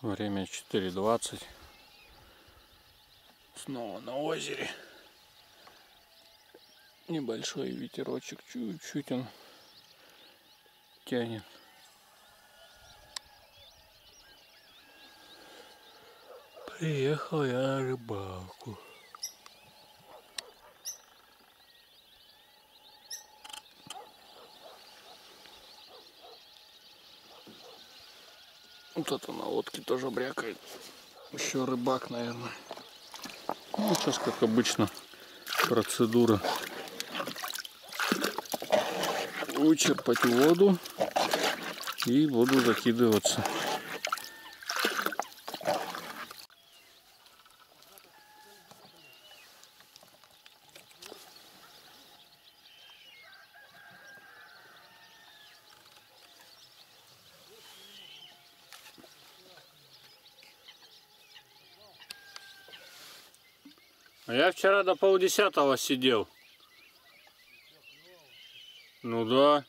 Время 4.20. Снова на озере. Небольшой ветерочек, чуть-чуть он тянет. Приехал я на рыбалку. Вот это на лодке тоже брякает. Еще рыбак, наверное. Ну, сейчас, как обычно, процедура. Вычерпать воду и воду закидываться. А я вчера до полдесятого сидел. Ну да.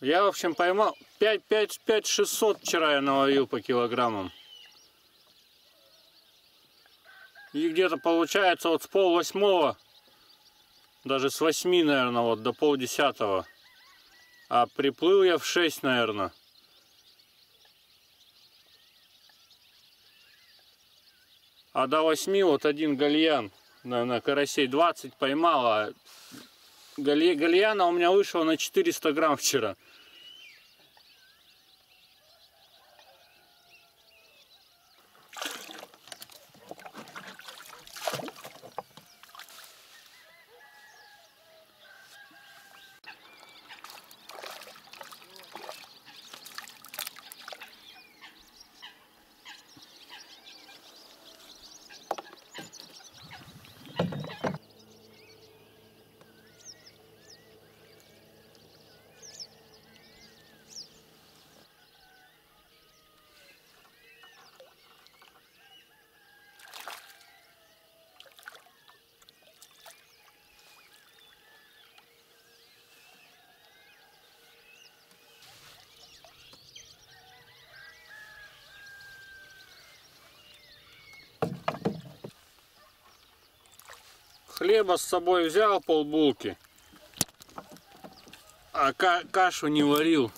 Я, в общем, поймал 5, 5, 5 600 вчера я наловил по килограммам. И где-то получается вот с пол восьмого, даже с восьми, наверное, вот до полдесятого. А приплыл я в 6, наверное. А до 8 вот один гальян на, на карасей 20 поймала. Галья, гальяна у меня вышел на 400 грамм вчера. Хлеба с собой взял полбулки, а ка кашу не варил.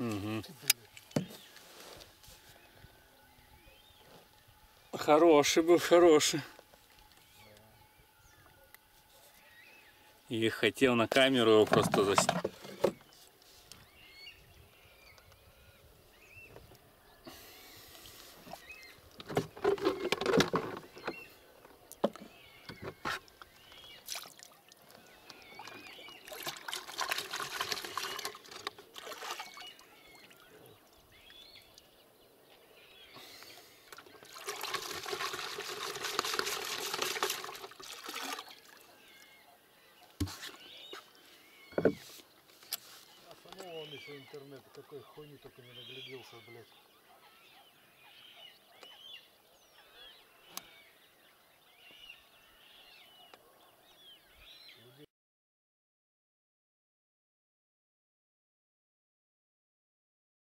Угу. Хороший был, хороший. И хотел на камеру его просто заснять. А самого он еще интернет, какой хуйни только не нагляделся, блядь.